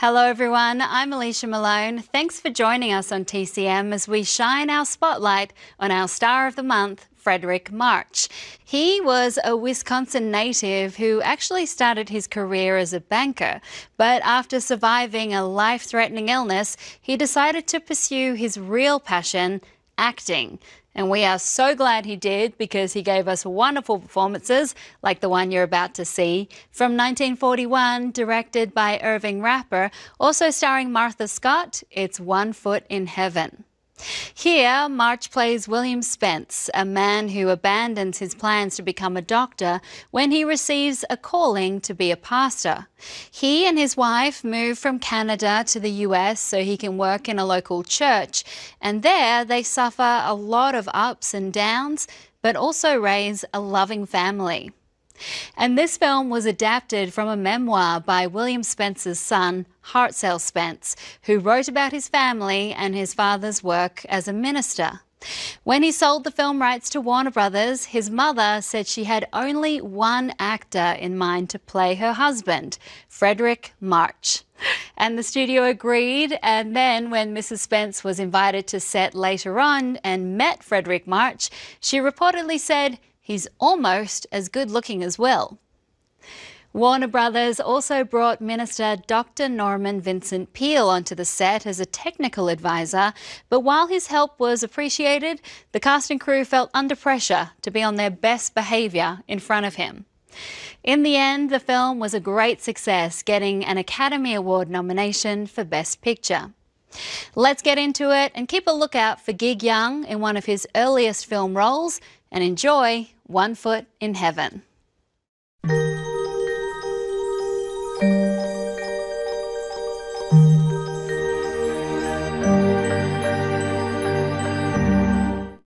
Hello, everyone. I'm Alicia Malone. Thanks for joining us on TCM as we shine our spotlight on our star of the month, Fredric March. He was a Wisconsin native who actually started his career as a banker, but after surviving a life threatening illness, he decided to pursue his real passion, acting. And we are so glad he did because he gave us wonderful performances like the one you're about to see from 1941, directed by Irving Rapper, also starring Martha Scott. It's One Foot in Heaven. Here, March plays William Spence, a man who abandons his plans to become a doctor when he receives a calling to be a pastor. He and his wife move from Canada to the US so he can work in a local church, and there they suffer a lot of ups and downs, but also raise a loving family. And this film was adapted from a memoir by William Spence's son, Hartzell Spence, who wrote about his family and his father's work as a minister. When he sold the film rights to Warner Brothers, his mother said she had only one actor in mind to play her husband, Fredric March. And the studio agreed. And then, when Mrs. Spence was invited to set later on and met Fredric March, she reportedly said He's almost as good looking as well. Warner Brothers also brought Minister Dr. Norman Vincent Peale onto the set as a technical advisor, but while his help was appreciated, the cast and crew felt under pressure to be on their best behaviour in front of him. In the end, the film was a great success, getting an Academy Award nomination for Best Picture. Let's get into it and keep a lookout for Gig Young in one of his earliest film roles and enjoy one Foot in Heaven.